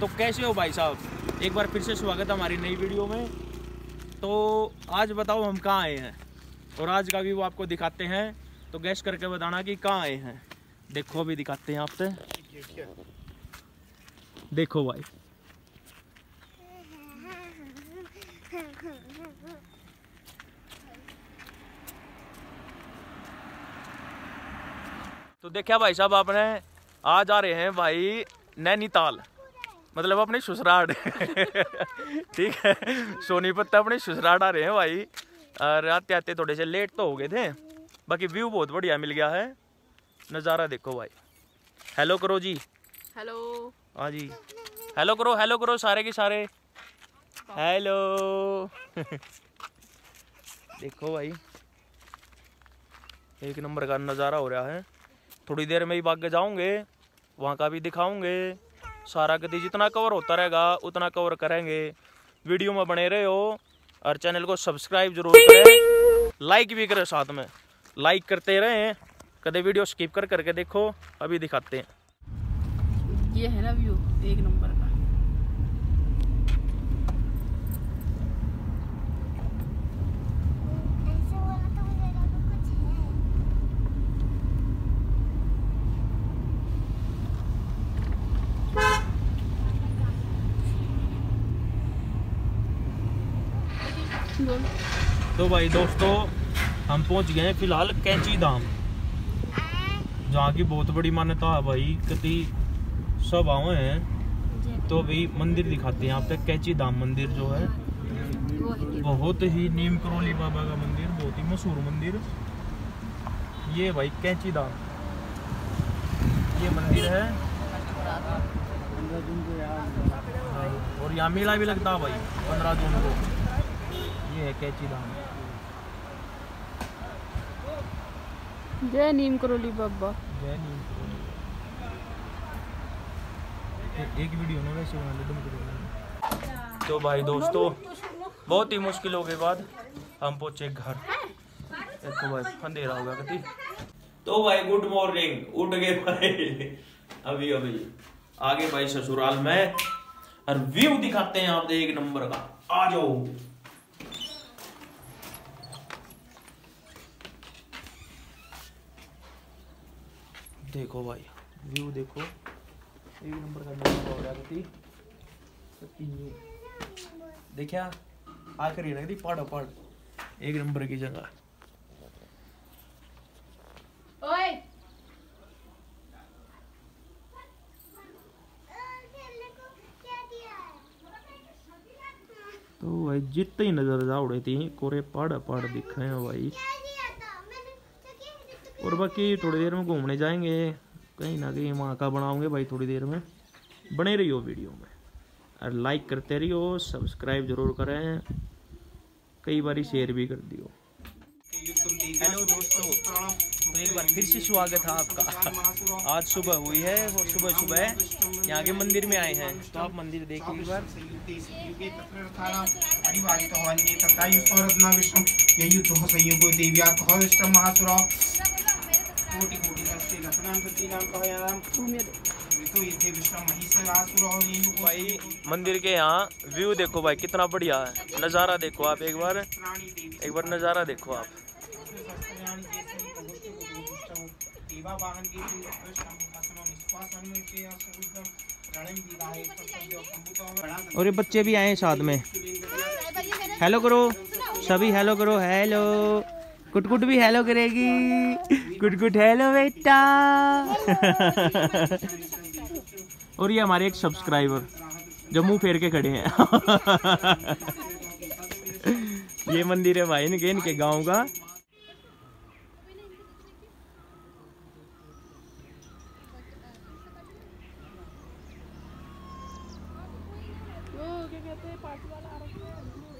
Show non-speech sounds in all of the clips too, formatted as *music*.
तो कैसे हो भाई साहब? एक बार फिर से स्वागत है हमारी नई वीडियो में। तो आज बताओ हम कहाँ आए हैं? और आज का भी वो आपको दिखाते हैं। तो गैस करके बताना कि कहाँ आए हैं। देखो अभी दिखाते हैं आपसे। देखो भाई। तो देखा भाई साहब आपने आज आ रहे हैं भाई नैनीताल। मतलब अपने ससुराल *laughs* ठीक है। सोनीपत अपने ससुराल आ रहे हैं भाई। और आते आते थोड़े से लेट तो हो गए थे। बाकी व्यू बहुत बढ़िया मिल गया है। नज़ारा देखो भाई। हेलो करो जी। हेलो हाँ जी। हेलो करो हेलो करो सारे के सारे। हेलो *laughs* देखो भाई। एक नंबर का नज़ारा हो रहा है। थोड़ी देर में ही भाग के जाऊँगे। वहाँ का भी दिखाऊँगे। सारा गति जितना कवर होता रहेगा उतना कवर करेंगे। वीडियो में बने रहे हो और चैनल को सब्सक्राइब ज़रूर करें। लाइक भी करें साथ में। लाइक करते रहें। कदे वीडियो स्किप कर करके देखो अभी दिखाते हैं। ये है ना व्यू एक नंबर का ऐसे बोला तो मुझे लगा कुछ है बोल तो भाई दोस्तों, हम पहुँच गए हैं फ़िलहाल कैंची धाम। जहाँ की बहुत बड़ी मान्यता है भाई, कति सब आए हैं। तो अभी मंदिर दिखाते हैं यहाँ पे कैंची धाम मंदिर जो है। है बहुत ही नीम करोली बाबा का मंदिर, बहुत ही मशहूर मंदिर। ये भाई कैंची धाम। ये मंदिर है, और यहाँ मेला भी लगता है भाई, पंद्रह जून को। ये है कैंची धाम जय नीम करोली बाबा। जय नीम करोली। एक वीडियो ना वैसे बना ले तुम करोगे तो भाई दोस्तों बहुत ही मुश्किलों के बाद हम पहुँचे घर। देखो भाई अंधेरा होगा कति। तो भाई गुड मॉर्निंग उठ गए भाई। अभी अभी। आगे भाई ससुराल में। और व्यू दिखाते हैं आप एक नंबर का। आ जाओ। देखो भाई व्यू देखो। एक नंबर का नज़ारा हो रहा कति देखिया आखिरी लग रही पहाड़ पहाड़ एक नंबर की जगह। ओए! खेलने को क्या दिया तो भाई जितने ही नज़र जा उड़े थी कोरे पहाड़ पहाड़ दिख रहे हैं भाई क्या दिया था मैंने तो क्या और बाकी थोड़ी देर में घूमने जाएँगे। कहीं ना कहीं वहाँ का बनाऊँगे भाई थोड़ी देर में। बने रहियो वीडियो में। और लाइक करते रहियो सब्सक्राइब ज़रूर करें। कई बार शेयर भी कर दियो। हेलो दोस्तों तो एक बार फिर से स्वागत है आपका। आज सुबह हुई है और सुबह सुबह यहाँ के मंदिर में आए हैं। तो आप मंदिर देखिए एक बार। घूमिए दे भाई मंदिर के यहाँ व्यू देखो भाई कितना बढ़िया है। नज़ारा देखो आप एक बार। एक बार नज़ारा देखो आप। और ये बच्चे भी आए हैं साथ में। हेलो करो सभी हेलो करो हेलो कुटकुट भी हेलो करेगी। कुटकुट हेलो बेटा। और ये हमारे एक सब्सक्राइबर जो मुँह फेर के खड़े हैं। ये मंदिर है भाई इनके इनके गाँव का। वो क्या कहते हैं पार्टी वाला आ रखा है।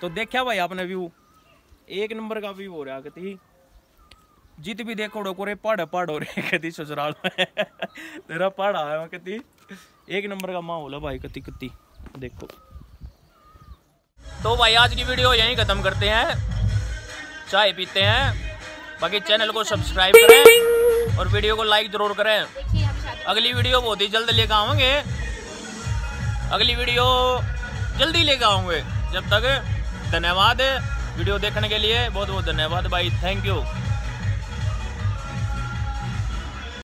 तो देखा भाई आपने व्यू। एक नंबर का व्यू हो रहा कती जित भी देखो डो कोरे पहाड़ पहाड़ हो रहे कती ससुराल में। *laughs* तेरा पहाड़ आया कती एक नंबर का माहौल है भाई कती कती देखो। तो भाई आज की वीडियो यहीं खत्म करते हैं। चाय पीते हैं। बाकी चैनल को सब्सक्राइब करें और वीडियो को लाइक ज़रूर करें। अगली वीडियो बहुत ही जल्द लेकर आवेंगे अगली वीडियो जल्दी लेकर आऊँगे। जब तक धन्यवाद। वीडियो देखने के लिए बहुत बहुत धन्यवाद भाई। Thank you